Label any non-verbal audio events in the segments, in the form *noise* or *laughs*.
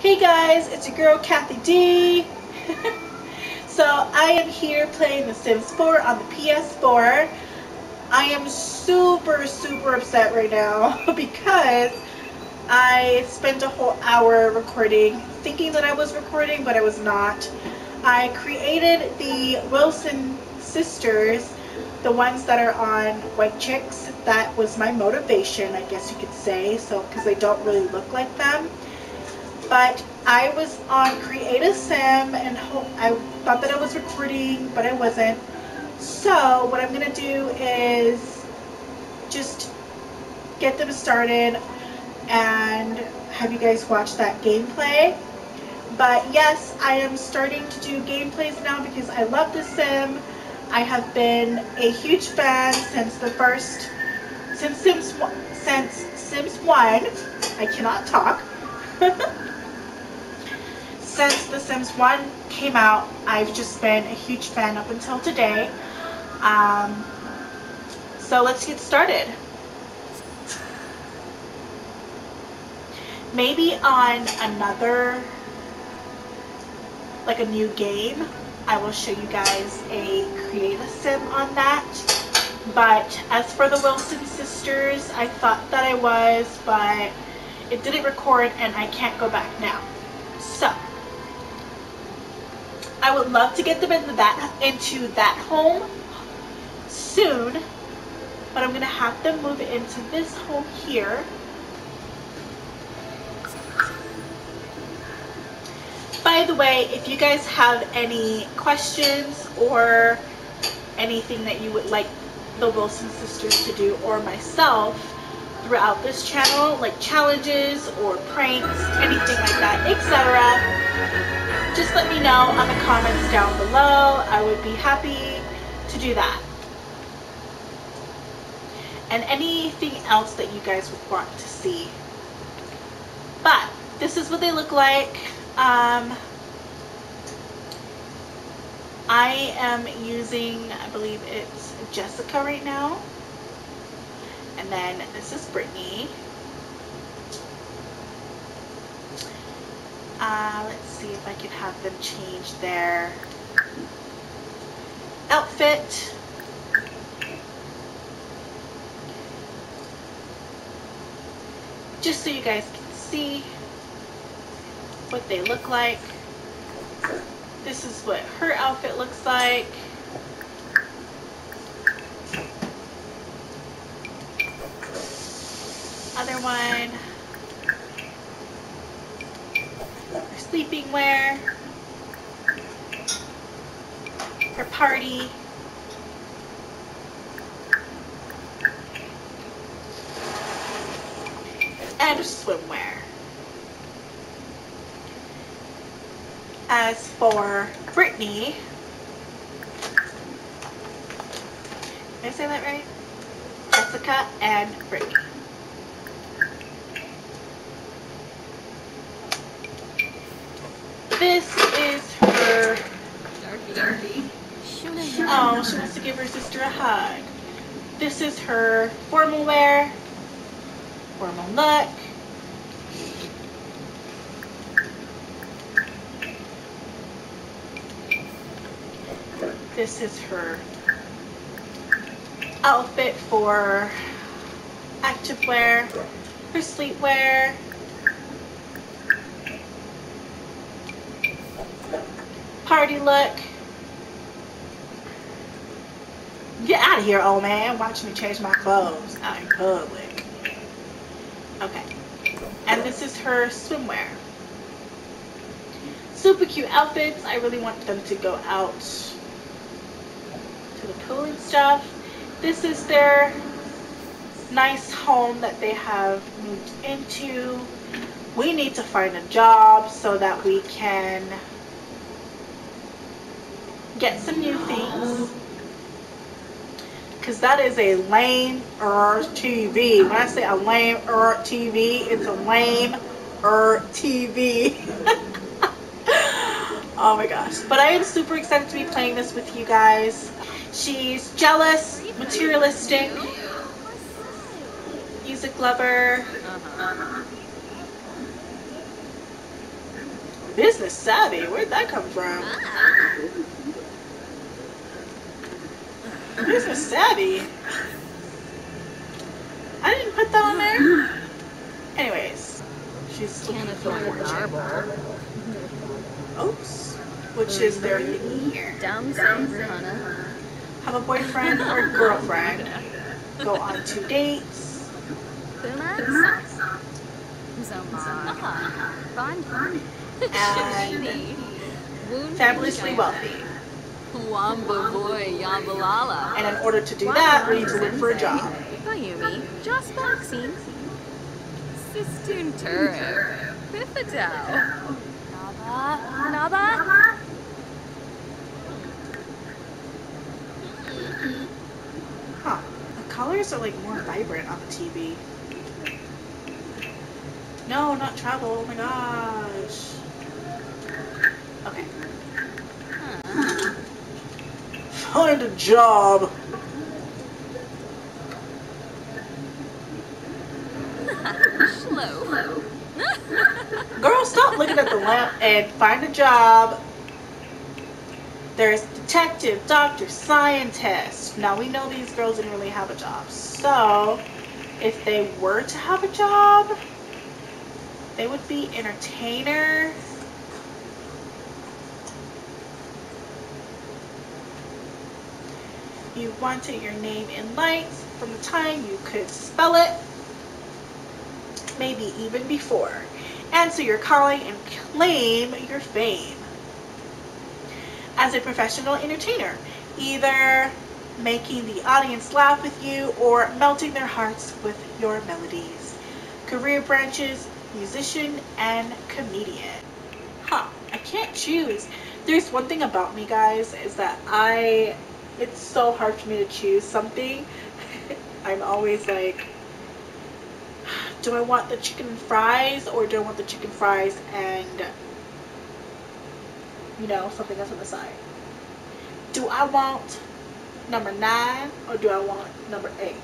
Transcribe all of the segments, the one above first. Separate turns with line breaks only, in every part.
Hey guys, it's your girl Kathy D. *laughs* so I am here playing The Sims 4 on the PS4. I am super, super upset right now *laughs* because I spent a whole hour recording, thinking that I was recording, but I was not. I created the Wilson sisters, the ones that are on White Chicks. That was my motivation, I guess you could say, so because they don't really look like them but I was on Create a Sim and I thought that I was recording, but I wasn't. So what I'm going to do is just get them started and have you guys watch that gameplay. But yes, I am starting to do gameplays now because I love the sim. I have been a huge fan since the first, since Sims, since Sims 1. I cannot talk. *laughs* since The Sims 1 came out, I've just been a huge fan up until today. Um, so let's get started. Maybe on another, like a new game, I will show you guys a create a sim on that. But as for the Wilson sisters, I thought that I was, but it didn't record and I can't go back now. I would love to get them into that into that home soon, but I'm gonna have them move into this home here. By the way, if you guys have any questions or anything that you would like the Wilson sisters to do or myself throughout this channel, like challenges or pranks, anything like that, etc just let me know on the comments down below. I would be happy to do that. And anything else that you guys would want to see. But this is what they look like. Um, I am using, I believe it's Jessica right now. And then this is Brittany. Uh, let's see if I can have them change their outfit. Just so you guys can see what they look like. This is what her outfit looks like. Other one. sleeping wear, her party, and swimwear. As for Brittany, did I say that right? Jessica and Brittany. this is her. Oh, she wants to give her sister a hug. This is her formal wear, formal look. This is her outfit for active wear, her sleepwear, party look. Get out of here, old man. Watch me change my clothes out in public. Okay. And this is her swimwear. Super cute outfits. I really want them to go out to the pool and stuff. This is their nice home that they have moved into. We need to find a job so that we can get some new things. Because that is a lame er TV. When I say a lame er TV, it's a lame er TV. *laughs* oh my gosh. But I am super excited to be playing this with you guys. She's jealous, materialistic, music lover. Miss Savvy. Where'd that come from? Where's Miss Savvy? I didn't put that on there. Anyways, she's looking for fortune. Oops. Which is their thingy here.
Down south,
Have a boyfriend or *laughs* girlfriend. *laughs* Go on two dates.
Bumax. Zoma. Bond.
And *laughs* fabulously wealthy.
Wamba boy, Yambalala.
And in order to do that, we need to look for a job.
Bayumi. Joss Boxing. Sistun Turo. Bifidel. Naba. Naba.
Huh. The colors are like more vibrant on the TV. No, not travel. Oh my gosh. Okay.
Huh.
Find a job.
Slow.
Girl, stop looking at the lamp and find a job. There's detective, doctor, scientist. Now we know these girls didn't really have a job. So, if they were to have a job, they would be entertainer. You wanted your name in lights from the time you could spell it, maybe even before. Answer your calling and claim your fame. As a professional entertainer, either making the audience laugh with you or melting their hearts with your melodies. Career branches, musician and comedian. Huh, I can't choose. There's one thing about me, guys, is that I, it's so hard for me to choose something. *laughs* I'm always like, *sighs* do I want the chicken fries or do I want the chicken fries and you know something else on the side? Do I want number nine or do I want number eight?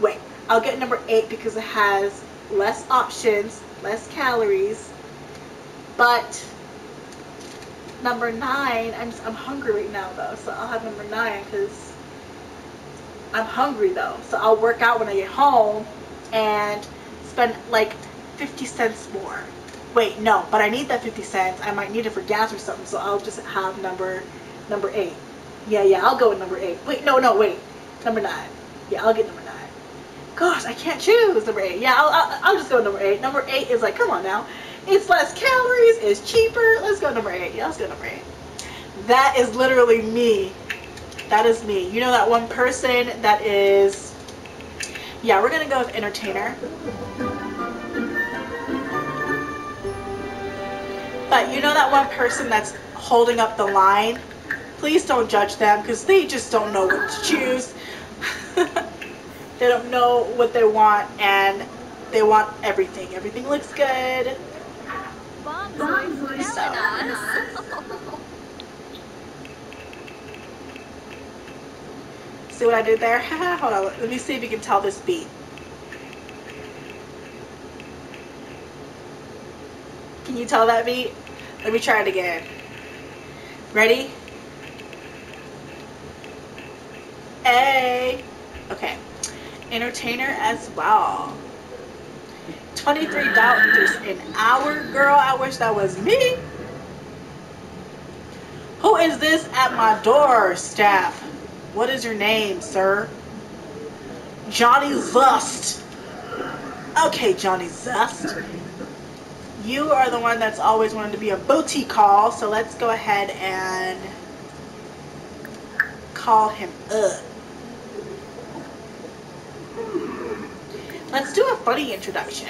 Wait, I'll get number eight because it has less options, less calories, but number nine, I'm, I'm hungry right now though, so I'll have number nine because I'm hungry though. So I'll work out when I get home and spend like 50 cents more. Wait, no, but I need that 50 cents. I might need it for gas or something, so I'll just have number number 8. Yeah, yeah, I'll go with number 8. Wait, no, no, wait. Number 9. Yeah, I'll get number 9. Gosh, I can't choose number 8. Yeah, I'll, I'll, I'll just go with number 8. Number 8 is like, come on now. It's less calories, it's cheaper. Let's go number 8. Yeah, let's go number 8. That is literally me. That is me. You know that one person that is yeah, we're gonna go with entertainer. But you know that one person that's holding up the line? Please don't judge them because they just don't know what to choose. *laughs* they don't know what they want and they want everything. Everything looks good.
Bomb boy.
So. See what I did there? *laughs* Hold on, let me see if you can tell this beat. Can you tell that beat? Let me try it again. Ready? A. Okay. Entertainer as well. $23 an hour. Girl, I wish that was me. Who is this at my door, staff? What is your name, sir? Johnny Zest. Okay, Johnny Zest. You are the one that's always wanted to be a booty call, so let's go ahead and call him up. Let's do a funny introduction.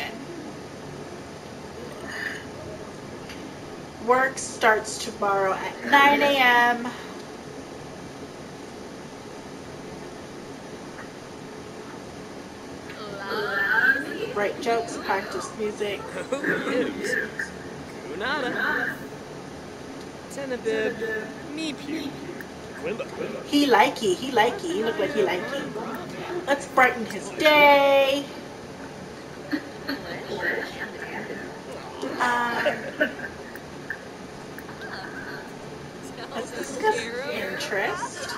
Work starts tomorrow at 9 a.m. Write jokes, practice music. *laughs*
Kunada. Tenabib. Meepu. Quimba.
He likey, he likey, he look like he likey. Let's brighten his day. Um, Let's discuss interest.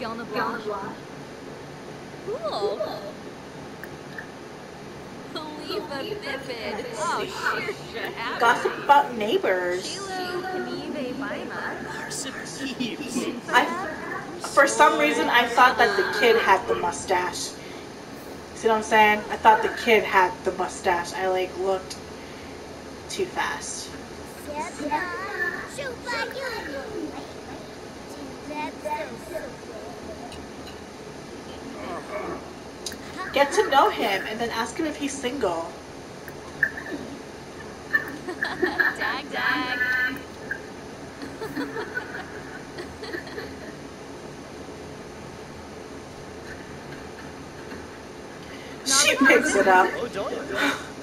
Gonna blush. Cool. Khalifa Vivid. Oh, sheer shit.
Gossip about neighbors.
Shiloh Kanive Baima.
For some reason, I thought that the kid had the mustache. See what I'm saying? I thought the kid had the mustache. I like looked too fast. Get to know him and then ask him if he's single. *laughs*
Dag dag. *laughs*
She picks it up.
Oh, don't *laughs* you?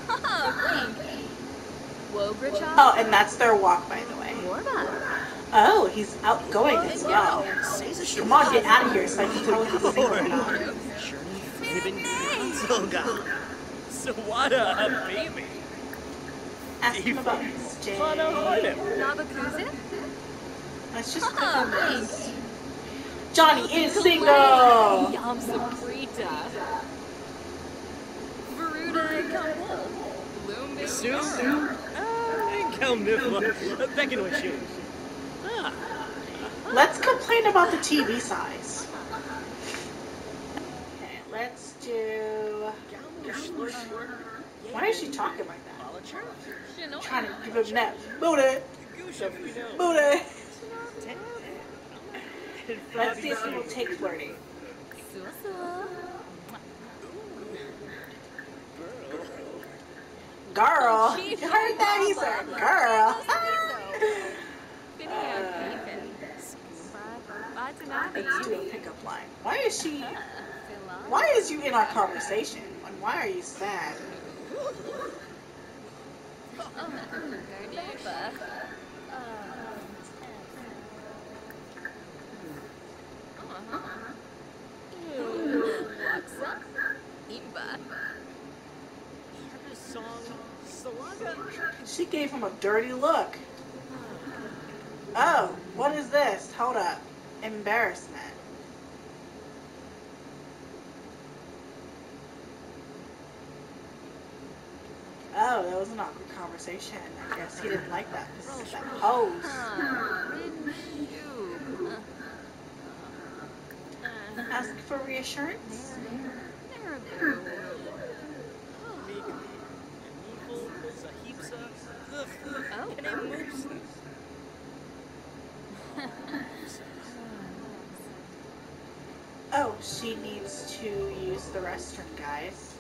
Oh, pink. Wogracha.
Oh, and that's their walk, by the way. Oh, he's outgoing as well. Come on, get out of here so I can tell if he's single or not.
Sawada, baby.
Ask him about his day.
Fano Harden.
Nabakuzen.
Let's just click on
pink.
this. Johnny is single!
Kampul. Bloom
Soon? Ah, with shoes. Ah.
Let's complain about the TV size. Okay, let's do. Why is she talking like that? Trying to give him that booty, booty. Let's see if he will take flirting. Girl, *laughs* you heard that? He said, girl. Let's do a pickup line. Why is she? Why is you in our conversation? And why are you sad? *laughs*
Uh-huh. Song,
She gave him a dirty look. Oh, what is this? Hold up. Embarrassment. Oh, that was an awkward conversation. I guess he didn't like that. That pose. Ask for reassurance.
Oh.
Oh, she needs to use the restroom, guys.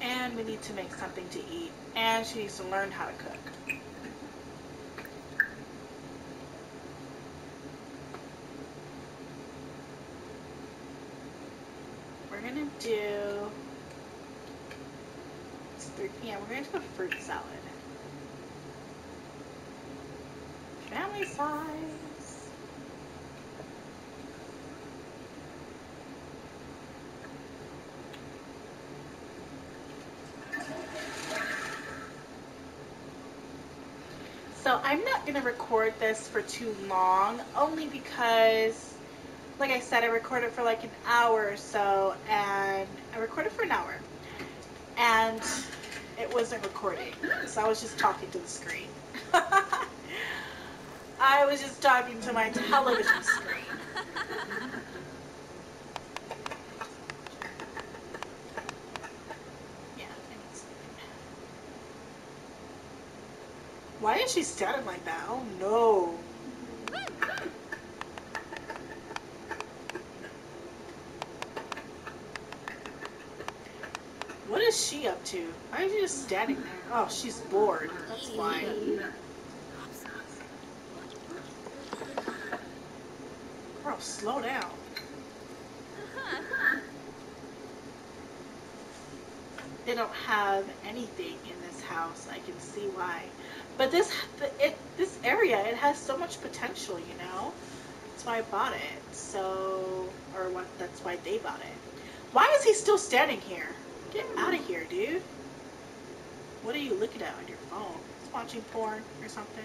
And we need to make something to eat. And she needs to learn how to cook. We're gonna do. It's 3 p.m. We're gonna do a fruit salad. Family size. So I'm not gonna record this for too long, only because, like I said, I recorded for like an hour or so, and I recorded for an hour, and it wasn't recording, so I was just talking to the screen. *laughs* I was just talking to my television screen. *laughs* Yeah. I need something. Why is she standing like that? Oh no. What is she up to? Why is she just standing there? Oh, she's bored. That's why. Girl, slow down. they don't have anything in this house. I can see why. But this it this area it has so much potential, you know. That's why I bought it. So or what that's why they bought it. Why is he still standing here? Get out of here, dude. What are you looking at on your phone? He's oh, watching porn or something.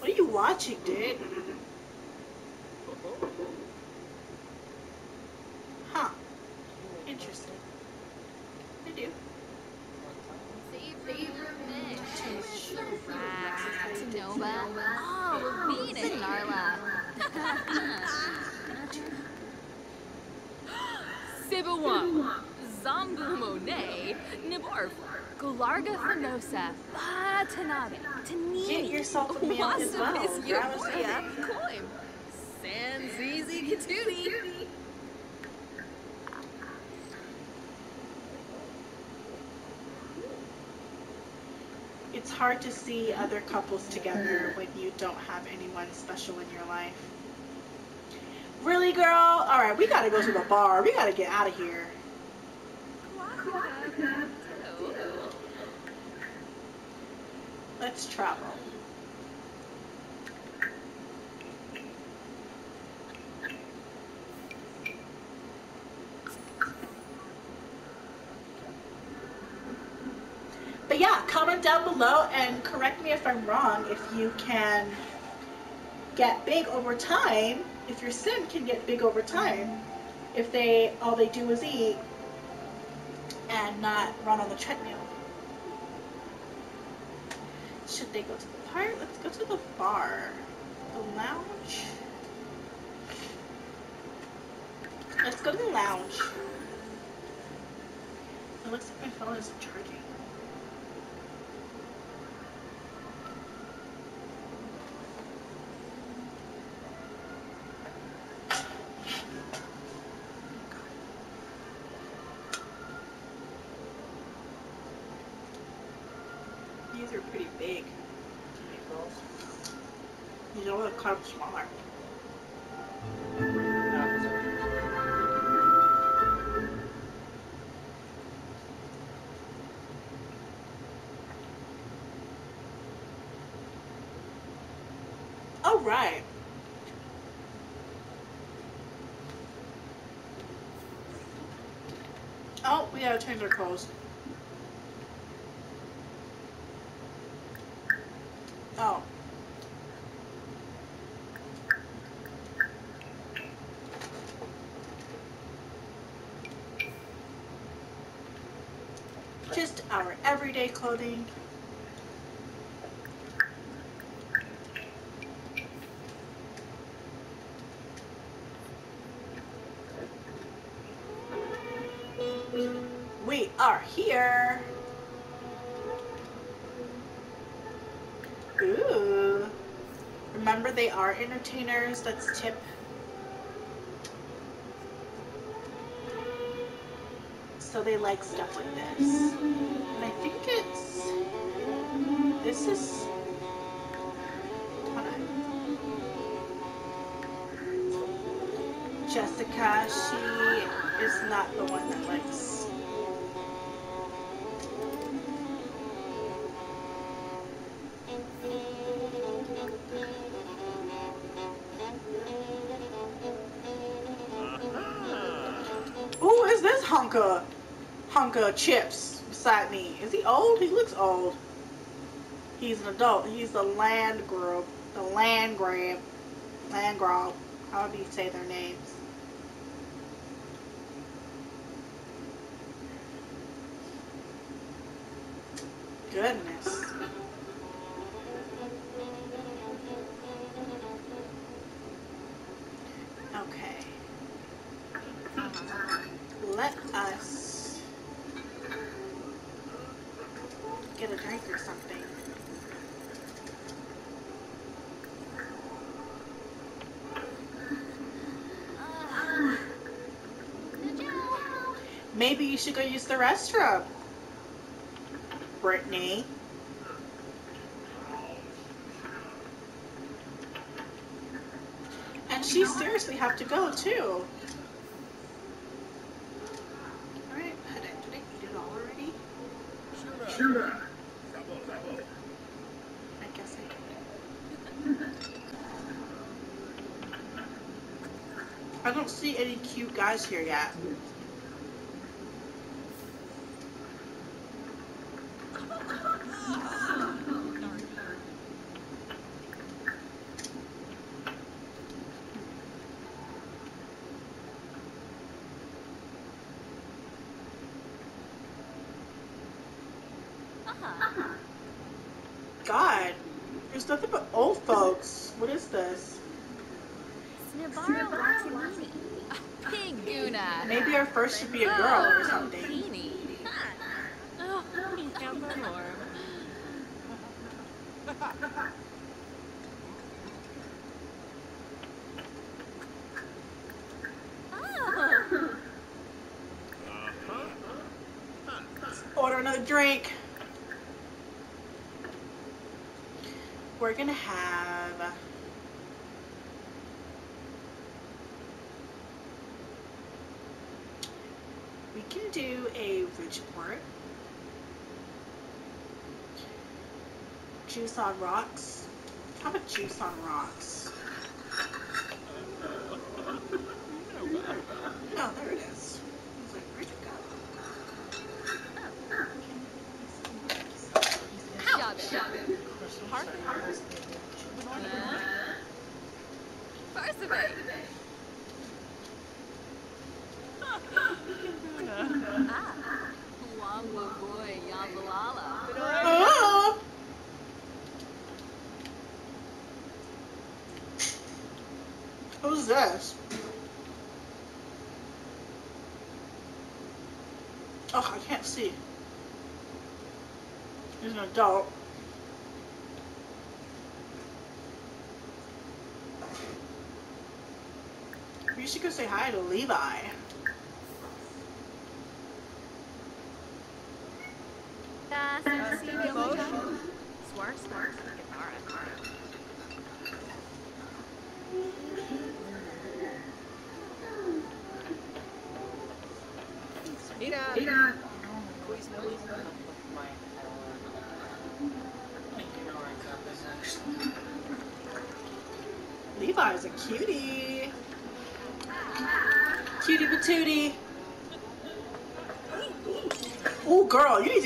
What are you watching, dude? It's hard to see other couples together mm-hmm. when you don't have anyone special in your life. Really, girl? Alright, we gotta go to the bar. We gotta get out of here. *laughs* Let's travel. But yeah, comment down below and correct me if I'm wrong. If you can get big over time, if your sim can get big over time, if they all they do is eat and not run on the treadmill. Should they go to the park? Let's go to the bar. The lounge. Let's go to the lounge. It looks like my phone isn't charging. These are pretty big. These are all of smaller. All right. Oh, we gotta change our clothes. Oh. Just our everyday We are here. Ooh. Remember, they are entertainers. Let's tip. So they like stuff like this. And I think it's. This is. Jessica, she is not the one that likes. Chips beside me. Is he old? He looks old. He's an adult. He's the land grub. The Landgraab. Land grab. However you say their names. Get a drink or something. Maybe you should go use the restroom. Brittany. And she seriously have to go too. I guess I can. I don't see any cute guys here yet.
Uh-huh.
God, there's nothing but old folks.
Pinguna.
Maybe our first should be a girl or something. Order another drink. We're gonna have. We do a ridge port. Juice on rocks. How about juice on rocks? Oh, there it is. I was like, where'd it go?
Shove it. Participate. Ah. Wamba boy, Yambalala.
Oh! Who's this? Oh, I can't see. He's an adult. You should go say hi to Levi.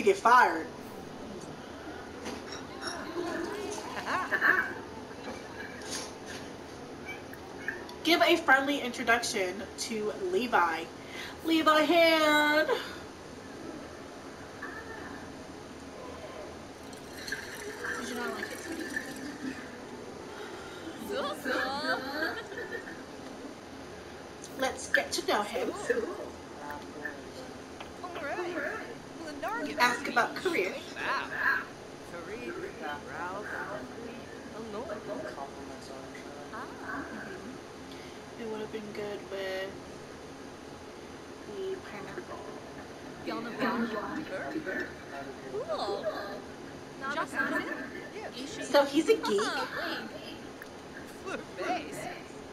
Get fired. Give a friendly introduction to Levi. Levi Hand. Let's get to know him.
Alright. Lenargan.
Ask about career.
Wow. Tariq, Ralph, Illinois.
Ah.
It would have been good with the pineapple.
Yona Blanc. Cool. Not a
So he's a geek.
Fleur base.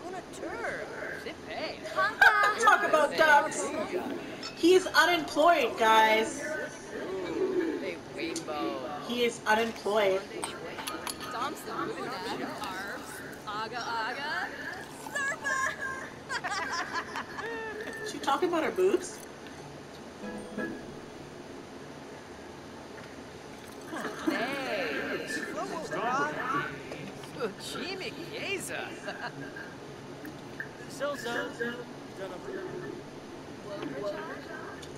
Una tour. Zippe.
Kanka.
Talk about ducks. He's unemployed, guys. He is unemployed. She talking about her boobs?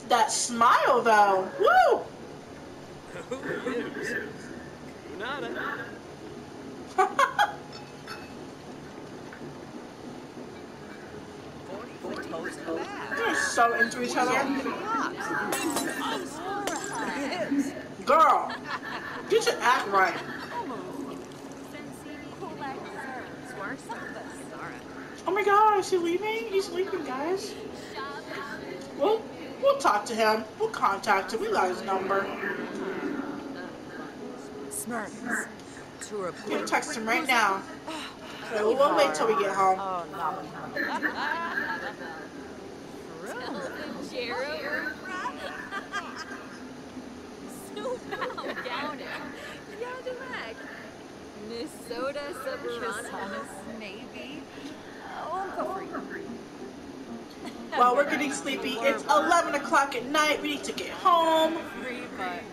That smile, though. Woo!
Who is? Back.
They're so into each other. Girl, get your act right. Oh my god, is he leaving? He's leaving, guys. We'll, we'll talk to him. We'll contact him. We got his number.
Smurfs. Tour of
I'm gonna text him right now. So we'll, we'll wait till we get home.
Oh, no.
Jero. Snoop Yonu. Yaduak. Nisota Saburana.
Kisanas, maybe. Oh, I'm free.
While we're getting sleepy, it's 11 o'clock at night. We need to get home.
Free, but?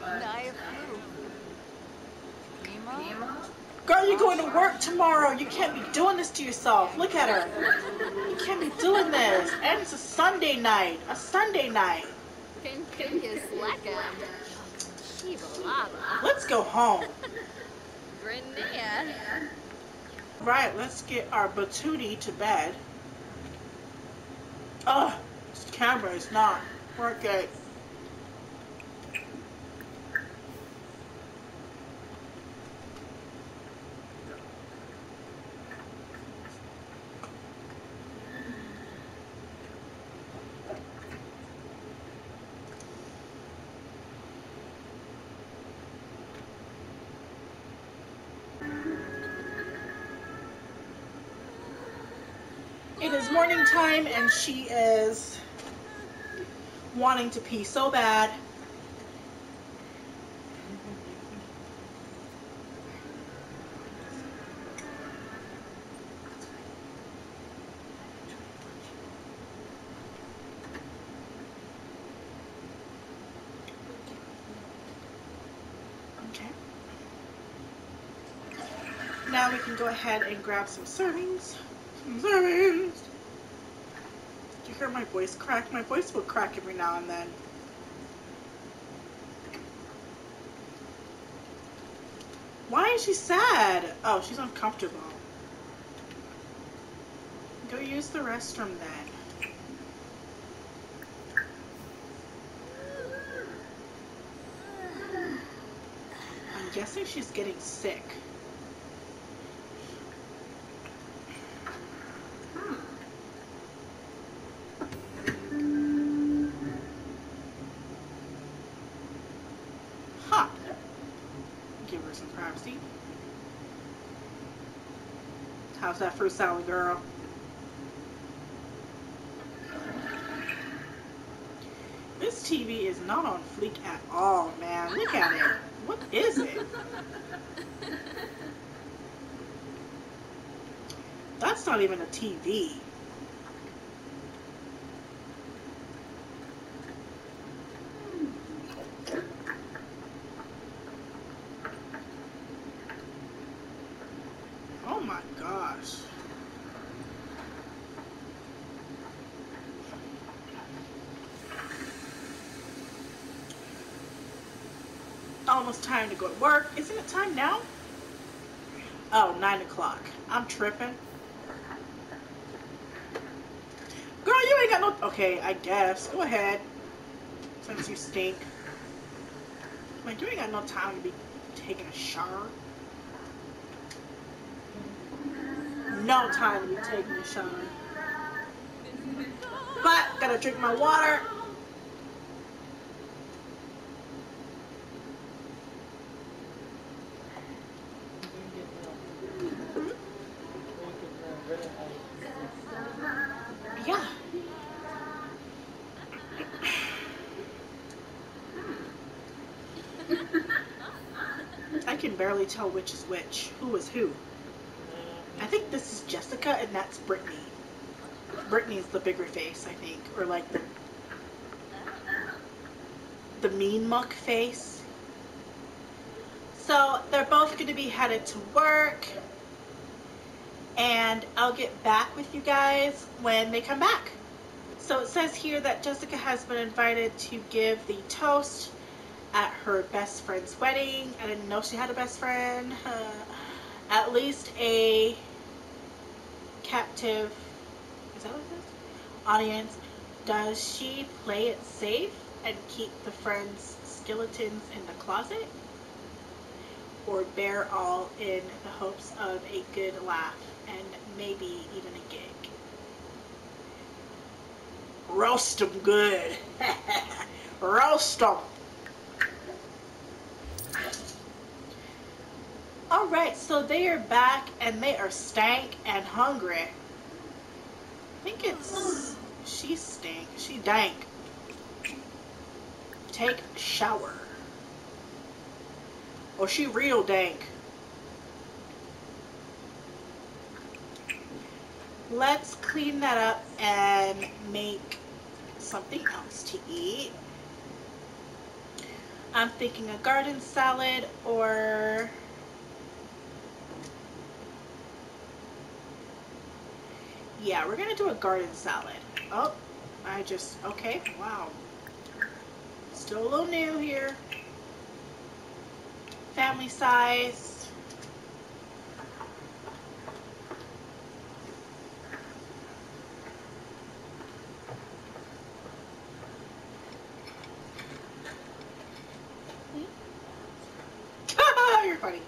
Girl, you're going to work tomorrow. You can't be doing this to yourself. Look at her. You can't be doing this. And it's a Sunday night. A Sunday night.
Continuous Lekam. Shiba Lava.
Let's go home.
Grenea.
Right, let's get our Batuti to bed. Ugh, this camera is not working. It is morning time and she is wanting to pee so bad. Okay. Now we can go ahead and grab some servings. Servings. Did you hear my voice crack? My voice will crack every now and then. Why is she sad? Oh, she's uncomfortable. Go use the restroom then. I'm guessing she's getting sick. Huh. Give her some privacy. Girl? This TV is not on fleek at all, man. Look at it. What is it? That's not even a TV. Oh my gosh. Almost time to go to work. Isn't it time now? Oh, nine o'clock. I'm tripping. Girl, you ain't got no. Okay, I guess. Go ahead. Since you stink. Like, you ain't got no time to be taking a shower. No time to be taking a shower. But, gotta drink my water. Barely tell which is which. Who is who? I think this is Jessica and that's Brittany. Brittany's the bigger face, I think. Or like the the mean muck face. So they're both going to be headed to work. And I'll get back with you guys when they come back. So it says here that Jessica has been invited to give the toast at her best friend's wedding. I didn't know she had a best friend. Uh, at least a captive is that what it is? Audience. Does she play it safe and keep the friend's skeletons in the closet? Or bear all in the hopes of a good laugh and maybe even a gig? Roast them good. *laughs* Roast them. Alright, so they are back and they are stank and hungry. I think it's she stink. She dank. Take shower. Oh, she real dank. Let's clean that up and make something else to eat. I'm thinking a garden salad or yeah, we're gonna do a garden salad. Oh, I just okay, wow. Still a little new here. Family size. You're funny.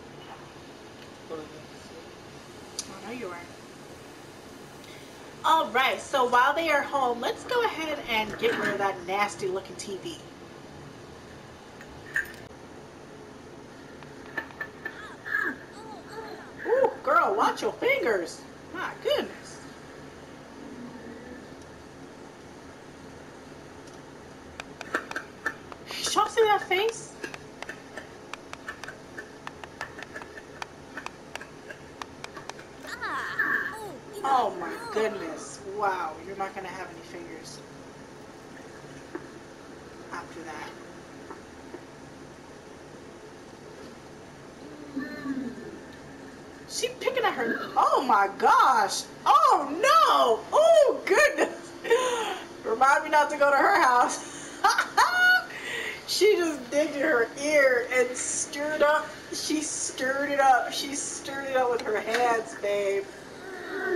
Oh, no, you aren't. All right, so while they are home, let's go ahead and get rid of that nasty looking TV. Ooh, girl, watch your fingers. My goodness. Y'all see that face? Oh my goodness. Wow, you're not going to have any fingers after that. She picking at her. Oh my gosh. Oh no. Oh goodness. *laughs* Remind me not to go to her house. *laughs* she just digged in her ear and stirred up. She stirred it up. She stirred it up with her hands, babe.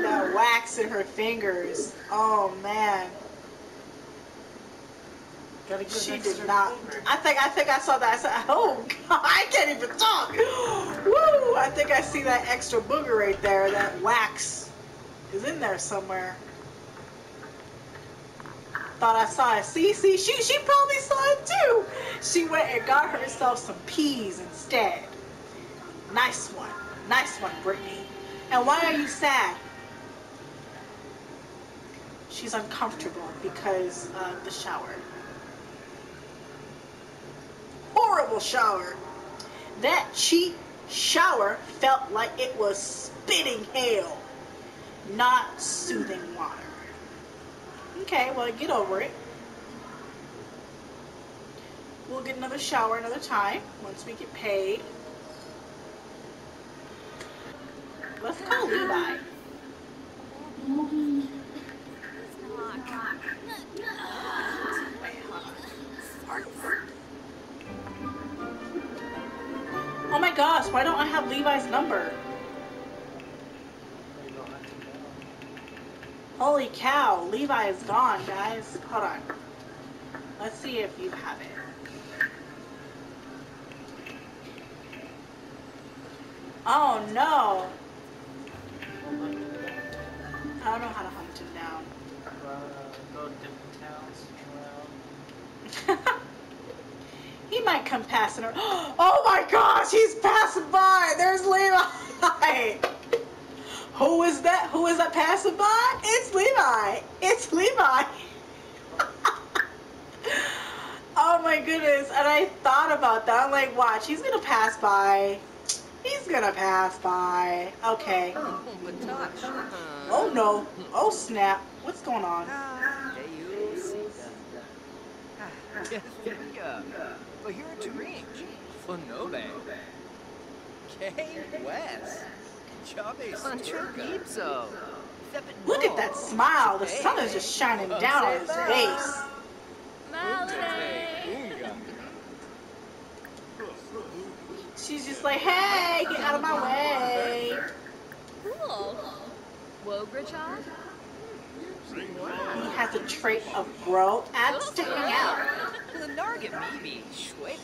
That wax in her fingers. Oh man.
Gotta
She did not.
finger.
I think I think I saw that. I said, "Oh God, *laughs* I can't even talk." Woo! I think I see that extra booger right there. That wax is in there somewhere. Thought I saw it. See, see, she she probably saw it too. She went and got herself some peas instead. Nice one, nice one, Brittany. And why are you sad? She's uncomfortable because of the shower horrible shower. That cheap shower felt like it was spitting hail, not soothing water. Okay, well, get over it. We'll get another shower another time once we get paid. Let's call Levi. Gosh, why don't I have Levi's number? Holy cow, Levi is gone, guys. Hold on. Let's see if you have it. Oh no. I don't know how to hunt him down.
Uh, go to different towns around. *laughs*
he might come passing. Her. *gasps* Oh my gosh, he's passing by. There's Levi. *laughs* Who is that? Who is that passing by? It's Levi. It's Levi. *laughs* oh my goodness. And I thought about that. I'm like, watch, he's gonna pass by. He's gonna pass by. Okay.
Oh.
Oh no. Oh snap. What's going on?
But here at Turinge, Flanobe, Kay West, Chave Ipso.
Look at that smile. The sun is just shining down on his face. She's just like, hey, get out of my way.
Cool. Wograchov?
He has a trait of bro. Adds to hang out.
Lenarga Mibi, Shway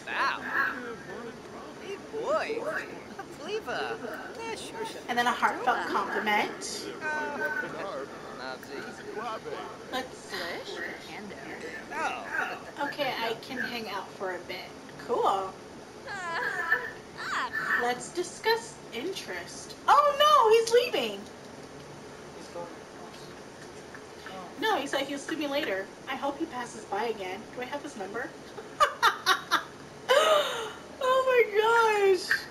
Hey boy, Fleva. Yeah, sure, sure.
And then a heartfelt compliment. Let's.
Oh,
Okay, I can hang out for a bit. Cool. *laughs* Let's discuss interest. Oh no, he's leaving.
He's going across.
No, he's like, he'll see me later. I hope he passes by again. Do I have his number? *laughs* gosh.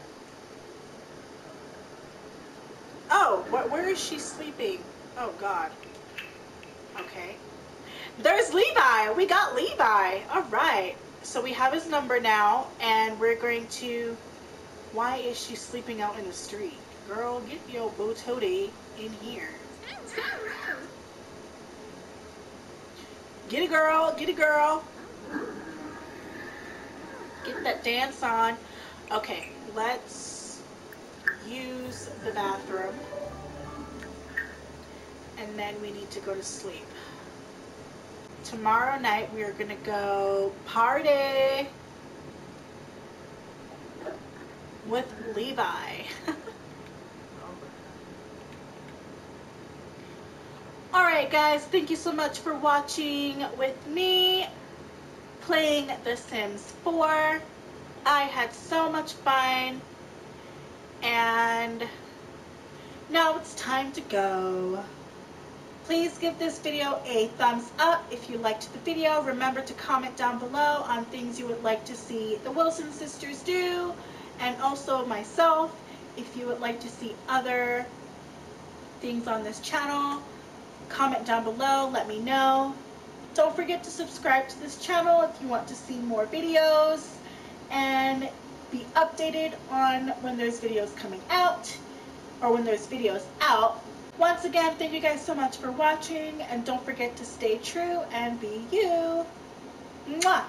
Oh, wh- where is she sleeping? Oh God. Okay. There's Levi. We got Levi. All right. So we have his number now, and we're going to. Why is she sleeping out in the street? Girl, get your bootoody in here. Get a girl. Get a girl. Get that dance on. Okay, let's use the bathroom. And then we need to go to sleep. Tomorrow night we are gonna go party with Levi. *laughs* Alright guys, thank you so much for watching with me playing The Sims 4. I had so much fun and now it's time to go. Please give this video a thumbs up if you liked the video. Remember to comment down below on things you would like to see the Wilson sisters do and also myself if you would like to see other things on this channel. Comment down below, let me know. Don't forget to subscribe to this channel if you want to see more videos and be updated on when there's videos coming out or when there's videos out. Once again, thank you guys so much for watching and don't forget to stay true and be you. Mwah!